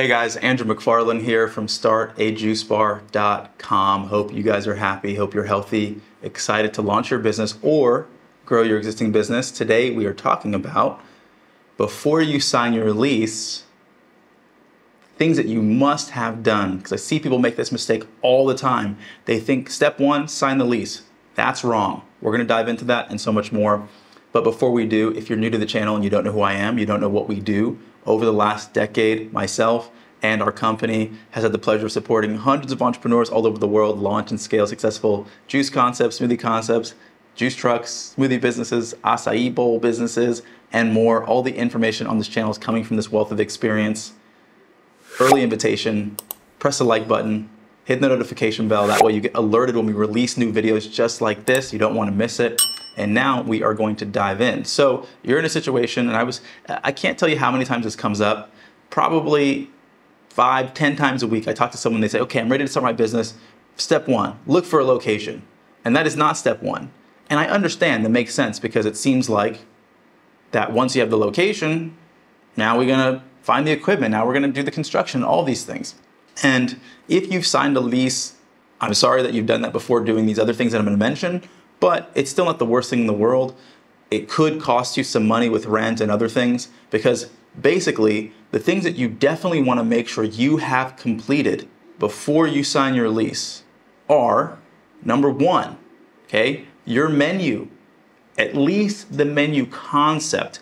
Hey guys, Andrew McFarlane here from startajuicebar.com. Hope you guys are happy, hope you're healthy, excited to launch your business or grow your existing business. Today we are talking about before you sign your lease, things that you must have done. Because I see people make this mistake all the time. They think step one, sign the lease. That's wrong. We're gonna dive into that and so much more. But before we do, if you're new to the channel and you don't know who I am, you don't know what we do, over the last decade, myself and our company has had the pleasure of supporting hundreds of entrepreneurs all over the world launch and scale successful juice concepts, smoothie concepts, juice trucks, smoothie businesses, acai bowl businesses, and more. All the information on this channel is coming from this wealth of experience. Early invitation, press the like button, hit the notification bell. That way you get alerted when we release new videos just like this. You don't want to miss it. And now we are going to dive in. So you're in a situation, and I was, I can't tell you how many times this comes up. Probably five, ten times a week, I talk to someone, they say, okay, I'm ready to start my business. Step one, look for a location. And that is not step one. And I understand that makes sense because it seems like that once you have the location, now we're gonna find the equipment, now we're gonna do the construction, all these things. And if you've signed a lease, I'm sorry that you've done that before doing these other things that I'm gonna mention, but it's still not the worst thing in the world. It could cost you some money with rent and other things because basically the things that you definitely want to make sure you have completed before you sign your lease are number one, okay, your menu, at least the menu concept.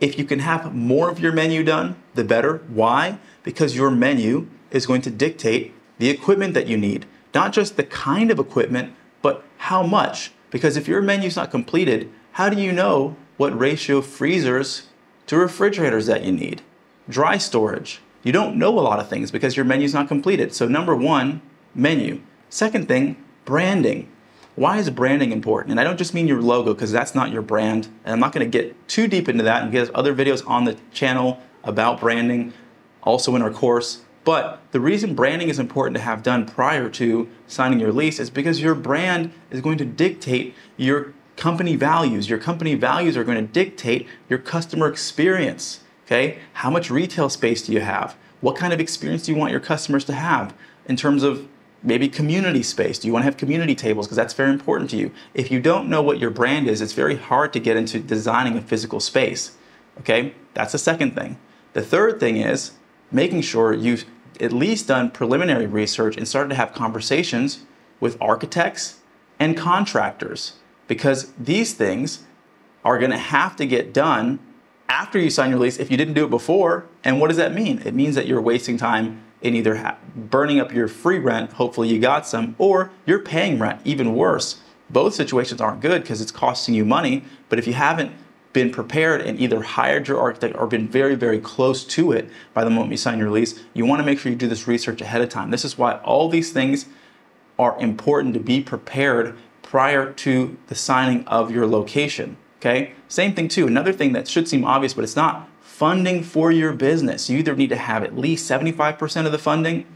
If you can have more of your menu done, the better. Why? Because your menu is going to dictate the equipment that you need, not just the kind of equipment, but how much. Because if your menu's not completed, how do you know what ratio of freezers to refrigerators that you need? Dry storage. You don't know a lot of things because your menu's not completed. So number one, menu. Second thing, branding. Why is branding important? And I don't just mean your logo because that's not your brand. And I'm not going to get too deep into that and get other videos on the channel about branding, also in our course. But the reason branding is important to have done prior to signing your lease is because your brand is going to dictate your company values. Your company values are going to dictate your customer experience. Okay? How much retail space do you have? What kind of experience do you want your customers to have in terms of maybe community space? Do you want to have community tables? Because that's very important to you. If you don't know what your brand is, it's very hard to get into designing a physical space. Okay? That's the second thing. The third thing is making sure you've at least done preliminary research and started to have conversations with architects and contractors because these things are going to have to get done after you sign your lease if you didn't do it before. And what does that mean? It means that you're wasting time in either burning up your free rent, hopefully you got some, or you're paying rent, even worse. Both situations aren't good because it's costing you money, but if you haven't been prepared and either hired your architect or been very, very close to it by the moment you sign your lease, you want to make sure you do this research ahead of time. This is why all these things are important to be prepared prior to the signing of your location. Okay? Same thing too. Another thing that should seem obvious, but it's not funding for your business. You either need to have at least 75% of the funding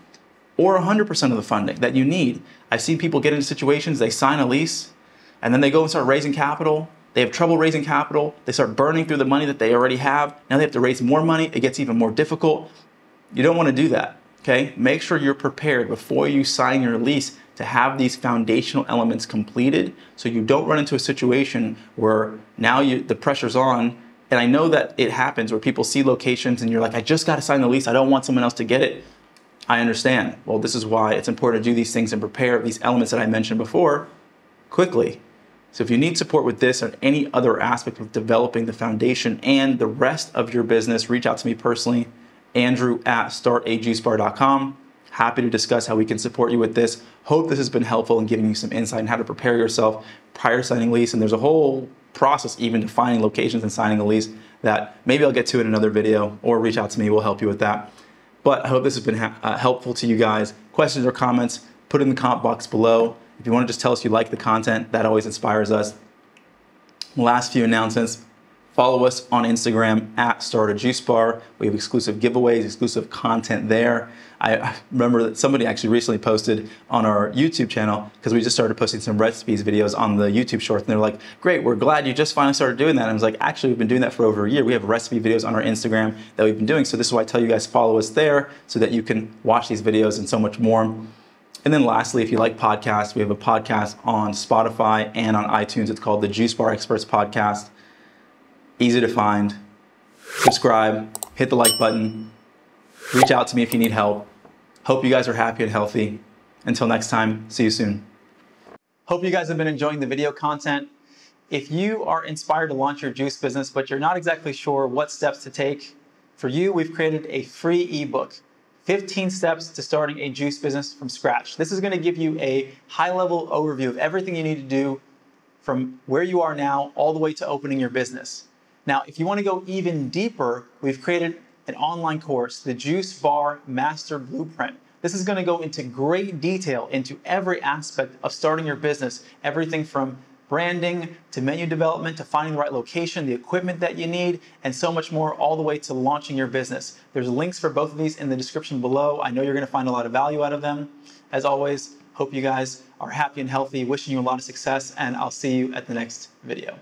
or 100% of the funding that you need. I've seen people get into situations, they sign a lease, and then they go and start raising capital they have trouble raising capital. They start burning through the money that they already have. Now they have to raise more money. It gets even more difficult. You don't want to do that. Okay? Make sure you're prepared before you sign your lease to have these foundational elements completed so you don't run into a situation where now you, the pressure's on. And I know that it happens where people see locations and you're like, I just got to sign the lease. I don't want someone else to get it. I understand. Well, this is why it's important to do these things and prepare these elements that I mentioned before quickly so if you need support with this or any other aspect of developing the foundation and the rest of your business, reach out to me personally, andrew at startajuicebar.com. Happy to discuss how we can support you with this. Hope this has been helpful in giving you some insight on how to prepare yourself prior to signing lease. And there's a whole process even to finding locations and signing a lease that maybe I'll get to in another video or reach out to me. We'll help you with that. But I hope this has been uh, helpful to you guys. Questions or comments, put in the comment box below. If you want to just tell us you like the content, that always inspires us. Last few announcements. Follow us on Instagram at Start a Juice Bar. We have exclusive giveaways, exclusive content there. I remember that somebody actually recently posted on our YouTube channel because we just started posting some recipes videos on the YouTube shorts, and they're like, "Great, we're glad you just finally started doing that." And I was like, "Actually, we've been doing that for over a year. We have recipe videos on our Instagram that we've been doing. So this is why I tell you guys follow us there so that you can watch these videos and so much more." And then lastly, if you like podcasts, we have a podcast on Spotify and on iTunes. It's called the Juice Bar Experts Podcast easy to find. Subscribe, hit the like button, reach out to me if you need help. Hope you guys are happy and healthy. Until next time, see you soon. Hope you guys have been enjoying the video content. If you are inspired to launch your juice business, but you're not exactly sure what steps to take, for you, we've created a free ebook 15 steps to starting a juice business from scratch. This is going to give you a high level overview of everything you need to do from where you are now all the way to opening your business. Now, if you want to go even deeper, we've created an online course, the Juice Bar Master Blueprint. This is going to go into great detail into every aspect of starting your business, everything from branding to menu development to finding the right location, the equipment that you need, and so much more, all the way to launching your business. There's links for both of these in the description below. I know you're going to find a lot of value out of them. As always, hope you guys are happy and healthy, wishing you a lot of success, and I'll see you at the next video.